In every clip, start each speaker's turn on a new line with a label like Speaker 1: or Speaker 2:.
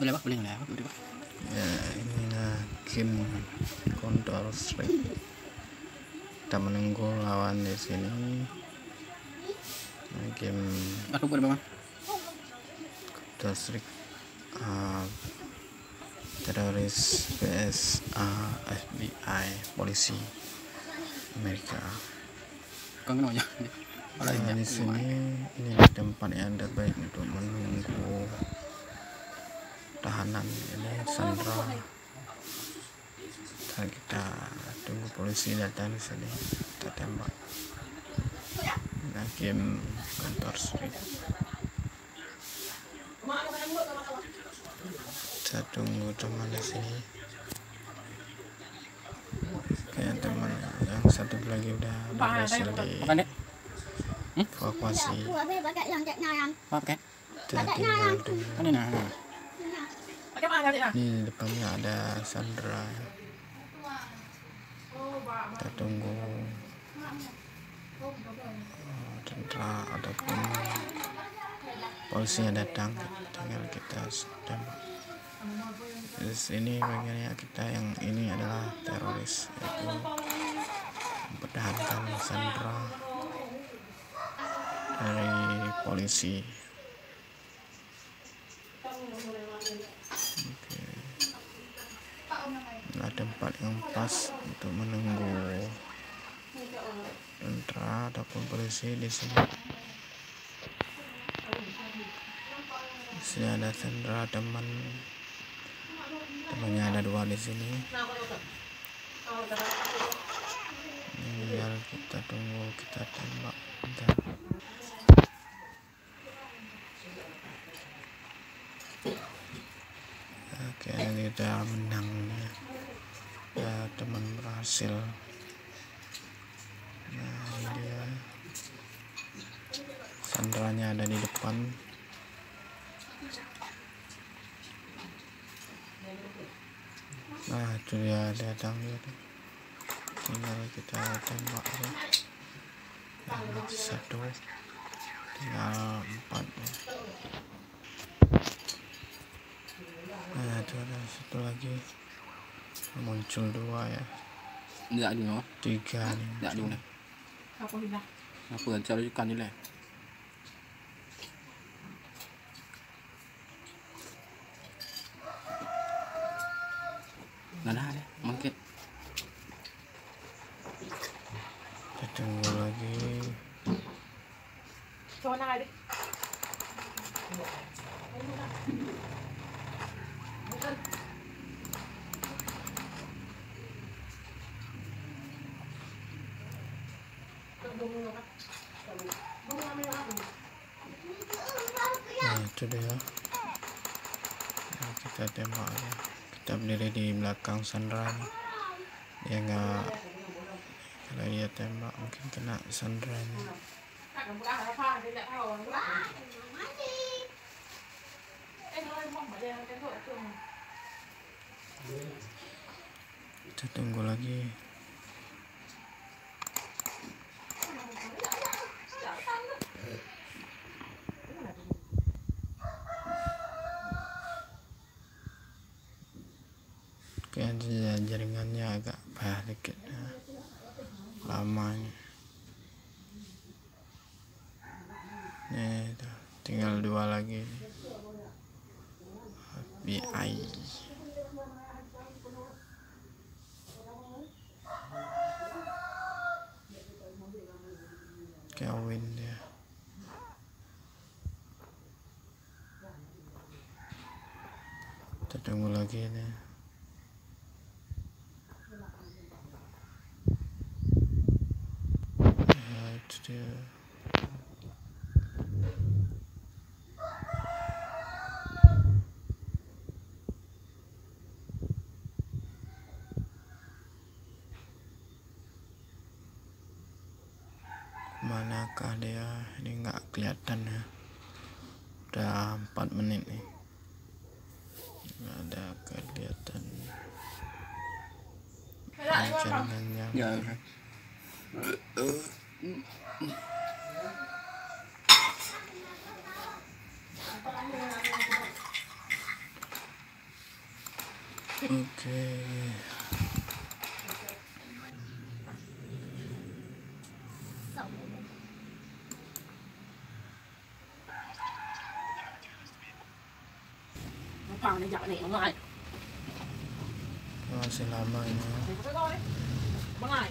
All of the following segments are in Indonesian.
Speaker 1: boleh pak? Boleh boleh. Pak boleh pak?
Speaker 2: Ya ini nah game Counter Strike kita menunggu lawan di sini. Nah, game
Speaker 1: aku boleh bang
Speaker 2: Counter Strike uh, teroris uh, FBI polisi Amerika.
Speaker 1: Kau kenal aja?
Speaker 2: Nah, di sini ini tempat yang terbaik untuk tahanan ini Sandra. Ntar kita tunggu polisi datang di sini kita tembak. Nah, game kantor street. Kita tunggu teman di sini. Kayak teman yang satu lagi udah berhasil di
Speaker 1: deh
Speaker 2: evakuasi.
Speaker 3: Pakai
Speaker 1: maaf kan
Speaker 2: Kita
Speaker 1: kan ini
Speaker 2: Ini depannya ada Sandra. Kita tunggu. Oh, Sandra ataupun polisinya datang, tinggal kita tembak. Di sini bagiannya kita yang ini adalah teroris yaitu mempertahankan Sandra dari polisi. Oke. Nah, tempat untuk menunggu tentara ataupun polisi di sini. Di sini ada tentara teman temannya ada dua di sini. Berhasil. Nah, ini dia. Sandranya ada di depan. Nah, itu dia datang dia. tuh. Tinggal kita tembak ya. Yang satu, tinggal empat. Ya. Nah, itu ada satu lagi muncul dua ya
Speaker 1: enggak dulu
Speaker 2: tiga nih
Speaker 1: enggak dulu aku kan cari ikan ni lah Nah, dah deh, mungkin.
Speaker 2: kita tunggu lagi itu dia nah, kita tembak ya. kita berdiri di belakang Sandra nih. dia nggak kalau dia tembak mungkin kena Sandra kita tunggu lagi kayaknya jaringannya agak dikit ya. lamanya. Nih tuh, tinggal dua lagi. FBI kawin dia. Kita tunggu lagi nih ya itu dia manakah dia? Ini nggak kelihatan ya. Udah empat menit nih. Nggak ada kelihatan. Ini jaringannya
Speaker 1: Ya.
Speaker 2: Okay.
Speaker 1: Nó này dạo này nó lại. Rồi sẽ làm lại nữa. Bằng lại.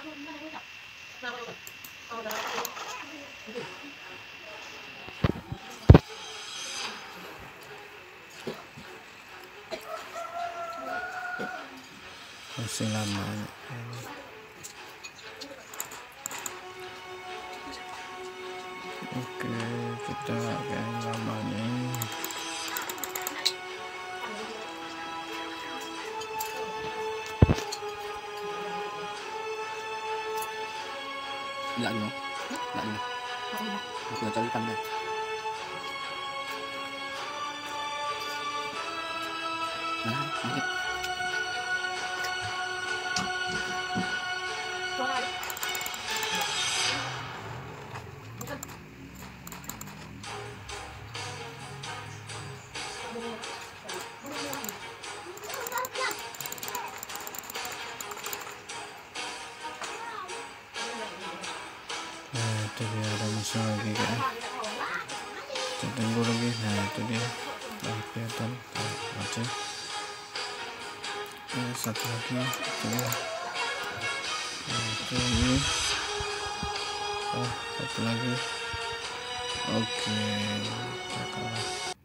Speaker 2: masih oke kita kayak lama
Speaker 1: Enggak dulu. Enggak dulu. Aku cari sedikit.
Speaker 2: Itu dia ada musuh lagi kan kita tunggu lagi. Nah itu dia. Nah kelihatan. Tuh, baca nah, satu lagi. Itu dia. Nah, itu ini. Oh satu lagi. Oke kita kalah